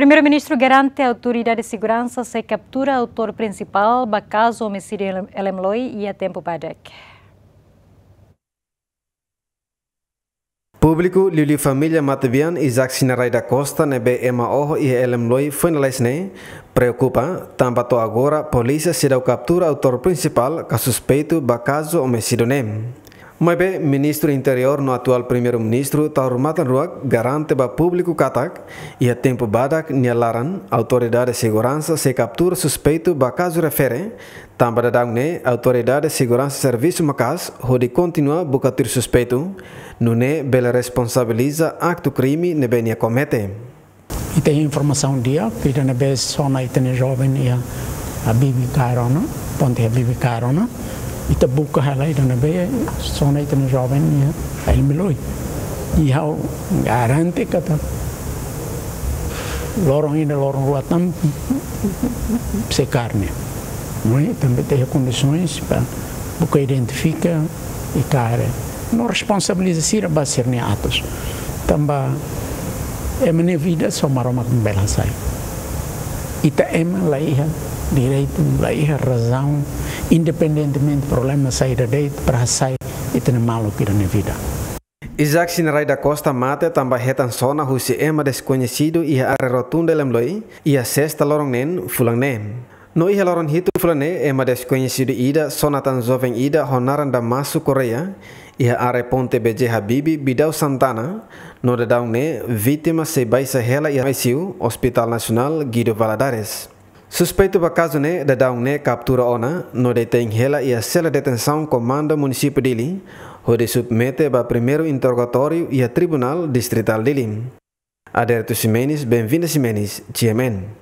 Primeiro-ministro garante a autoridade de segurança se captura autor principal do caso homicídio Elemloi e a tempo Badek. Público Lili Família Matabian Isaac Sinarai da Costa nebe ema oho e Elemloi foi na lesne preocupa tambato agora polícia se deu captura autor principal que suspeito do caso homicídio nem. Mas bem, ministro interior no atual primeiro-ministro Taur Matanruak garante ba público katak a tempo badak nialaran autoridade de segurança se captura suspeito ba caso refere tamba da ne autoridade de segurança serviço macas hodi continua bukatir suspeito no ne bela responsabiliza acto crime ne benia comete. E tem informação dia que na vez só na jovem e a Bibi Carona, ponte a Bibi Carona ita buka halai dana be sona ita jovem ya el meloi e hau garante kata lorong ini lorong ruatan secarne não é? também tem condições para buka identifica e cara não responsabiliza se a ser atos. Também é minha vida só maroma com bela sai. Ita ema lá direito, a razão, independentemente do problema sair da deit para sair e ter malo que na vida. Isaac Sinarai da Costa mate também retan sona husi ema desconhecido e a rotunda lemloi e a sexta lorong nen fulang nen. No ihe lorong hitu fulane ema desconhecido ida sonatan jovem ida honaran da masu Korea e a are ponte BJ Habibi Bidau Santana no dadau ne vítima se baisa hela e ICU Hospital Nacional Guido Valadares. Suspeitu bakazo ne da daung ne captura ona no de tem rela e a cela detenção comanda município dili ho onde submete ba primeiro interrogatório ia a tribunal distrital Dili, Lim. Aderto Simenes, bem-vinda Simenes, Tiemen.